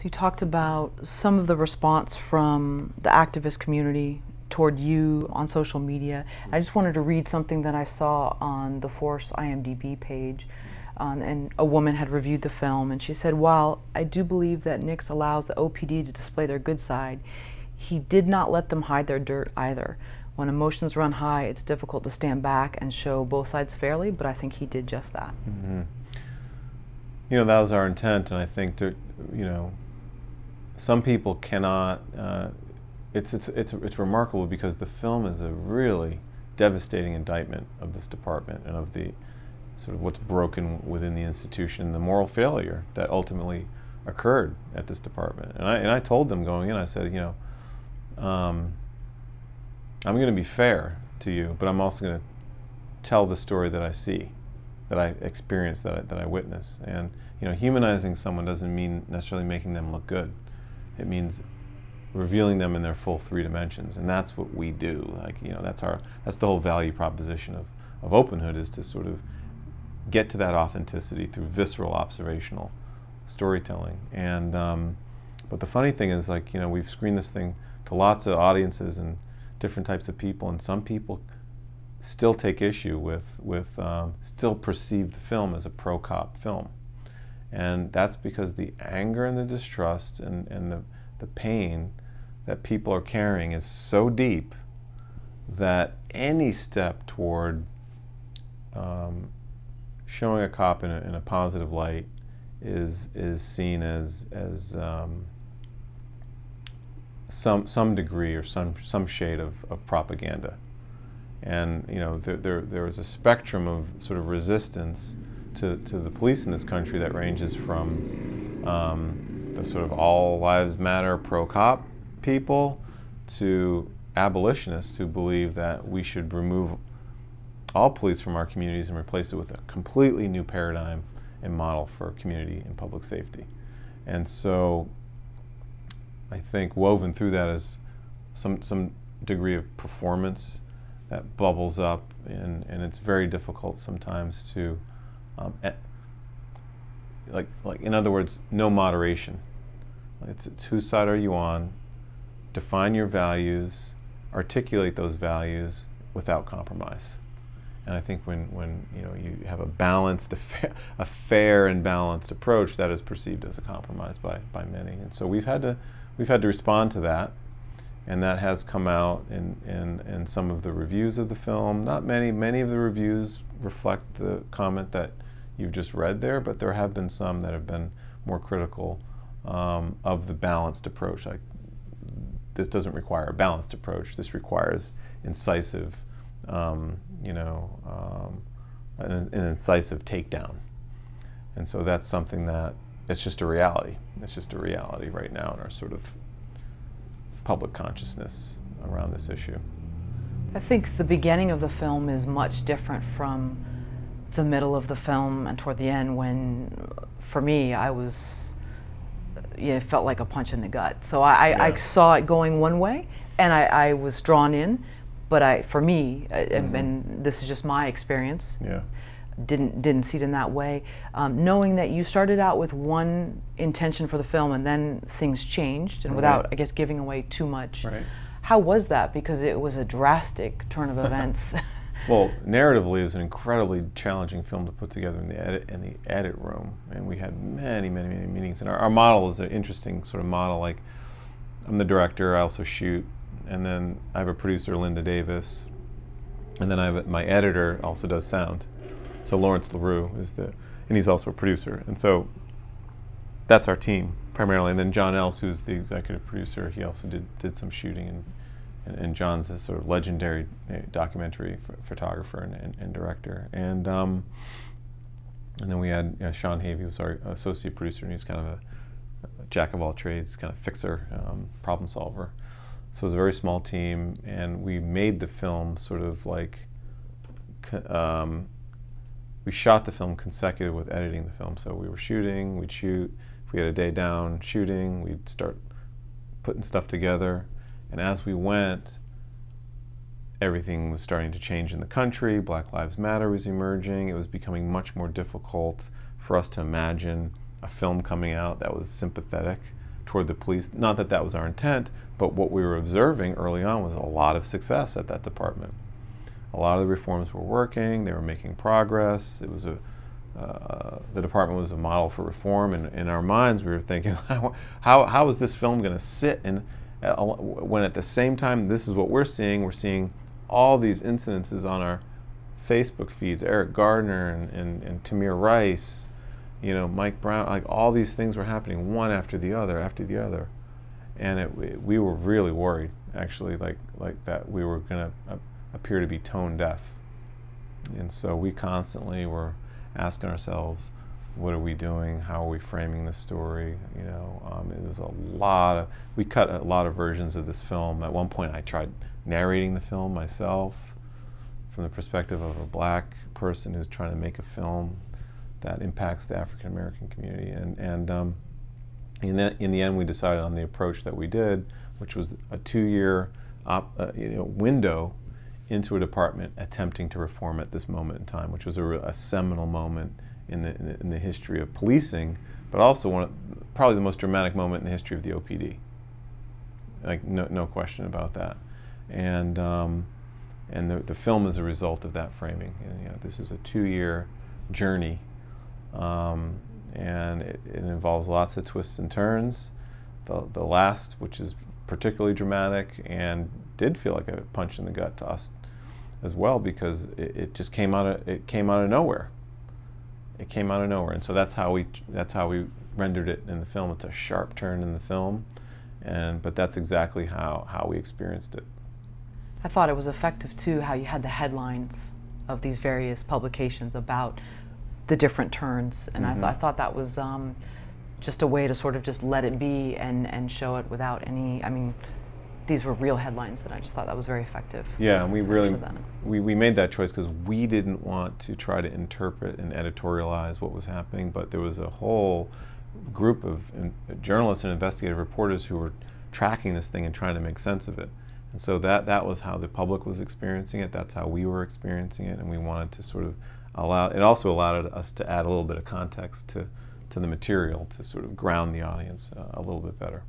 So you talked about some of the response from the activist community toward you on social media. I just wanted to read something that I saw on the Force IMDb page. Um, and a woman had reviewed the film, and she said, While I do believe that Nicks allows the OPD to display their good side, he did not let them hide their dirt either. When emotions run high, it's difficult to stand back and show both sides fairly, but I think he did just that. Mm-hmm. You know, that was our intent, and I think to, you know, some people cannot. Uh, it's, it's, it's, it's remarkable because the film is a really devastating indictment of this department and of the sort of what's broken within the institution, the moral failure that ultimately occurred at this department. And I, and I told them going in, I said, you know, um, I'm going to be fair to you, but I'm also going to tell the story that I see, that I experience, that I, that I witness. And, you know, humanizing someone doesn't mean necessarily making them look good. It means revealing them in their full three dimensions, and that's what we do. Like you know, that's our that's the whole value proposition of of Open'hood is to sort of get to that authenticity through visceral observational storytelling. And um, but the funny thing is, like you know, we've screened this thing to lots of audiences and different types of people, and some people still take issue with with um, still perceive the film as a pro cop film. And that's because the anger and the distrust and, and the, the pain that people are carrying is so deep that any step toward um, showing a cop in a, in a, positive light is, is seen as, as um, some, some degree or some, some shade of, of propaganda. And you know, there, there, there is a spectrum of sort of resistance to, to the police in this country that ranges from um, the sort of all lives matter pro cop people to abolitionists who believe that we should remove all police from our communities and replace it with a completely new paradigm and model for community and public safety. And so I think woven through that is some, some degree of performance that bubbles up, and, and it's very difficult sometimes to um, like, like in other words, no moderation. It's, it's whose side are you on? Define your values, articulate those values without compromise. And I think when, when you know you have a balanced, a fair, a fair and balanced approach, that is perceived as a compromise by, by many. And so we've had to we've had to respond to that, and that has come out in, in, in some of the reviews of the film. Not many, many of the reviews reflect the comment that you've just read there, but there have been some that have been more critical um, of the balanced approach. Like this doesn't require a balanced approach. This requires incisive, um, you know, um, an, an, incisive takedown. And so that's something that it's just a reality. It's just a reality right now in our sort of public consciousness around this issue. I think the beginning of the film is much different from the middle of the film and toward the end when, for me, I was, yeah, it felt like a punch in the gut. So I, yeah. I, saw it going one way and I, I, was drawn in, but I, for me, mm-hmm. and this is just my experience, yeah. Didn't, didn't see it in that way. Um, knowing that you started out with one intention for the film and then things changed and right. without, I guess, giving away too much. Right. How was that? Because it was a drastic turn of events. Well, narratively, it was an incredibly challenging film to put together in the edit in the edit room, and we had many, many, many meetings. And our, our model is an interesting sort of model. Like, I'm the director, I also shoot, and then I have a producer, Linda Davis, and then I have my editor also does sound. So Lawrence Lerew is the, and he's also a producer, and so that's our team primarily. And then Jon Else, who's the executive producer, he also did did some shooting and and, and Jon's a sort of legendary eh, documentary photographer and, and, and, director. And um, and then we had you know, Sean Havey, who's our associate producer, and he's kind of a, a jack of all trades, kind of fixer, um, problem solver. So it was a very small team, and we made the film sort of like um, we shot the film consecutive with editing the film. So we were shooting, we'd shoot. If we had a day down shooting, we'd start putting stuff together. And as we went, everything was starting to change in the country. Black Lives Matter was emerging. It was becoming much more difficult for us to imagine a film coming out that was sympathetic toward the police. Not that that was our intent, but what we were observing early on was a lot of success at that department. A lot of the reforms were working, they were making progress. It was a, uh, the department was a model for reform, and in our minds we were thinking, how, how, is this film going to sit uh, when at the same time this is what we're seeing, we're seeing all these incidences on our Facebook feeds, Eric Gardner and, and, and Tamir Rice, you know, Mike Brown, like all these things were happening one after the other, after the other. And it, we, we were really worried, actually, like, like that we were going to uh, appear to be tone deaf. And so we constantly were asking ourselves, what are we doing? How are we framing the story? You know, um, it was a lot of, we cut a lot of versions of this film. At one point I tried narrating the film myself from the perspective of a black person who's trying to make a film that impacts the African American community. And, and um, in, the, in the end, we decided on the approach that we did, which was a two-year uh, you know, window into a department attempting to reform at this moment in time, which was a, a seminal moment in the, in the, in the history of policing, but also one of, probably the most dramatic moment in the history of the OPD. Like no, no question about that. And um, and the, the film is a result of that framing. And, you know, this is a two-year journey, um, and it, it, involves lots of twists and turns. The, the last, which is particularly dramatic and did feel like a punch in the gut to us as well, because it, it just came out of it came out of nowhere. It came out of nowhere, and so that's how we that's how we rendered it in the film. It's a sharp turn in the film, and but that's exactly how how we experienced it. I thought it was effective too how you had the headlines of these various publications about the different turns, and mm-hmm. I, th- I, thought that was um, just a way to sort of just let it be and, and show it without any. I mean, these were real headlines, and I just thought that was very effective. Yeah, and we really we, we made that choice because we didn't want to try to interpret and editorialize what was happening, but there was a whole group of in, journalists and investigative reporters who were tracking this thing and trying to make sense of it. And so that, that was how the public was experiencing it. That's how we were experiencing it. And we wanted to sort of allow, it also allowed us to add a little bit of context to, to the material to sort of ground the audience uh, a little bit better.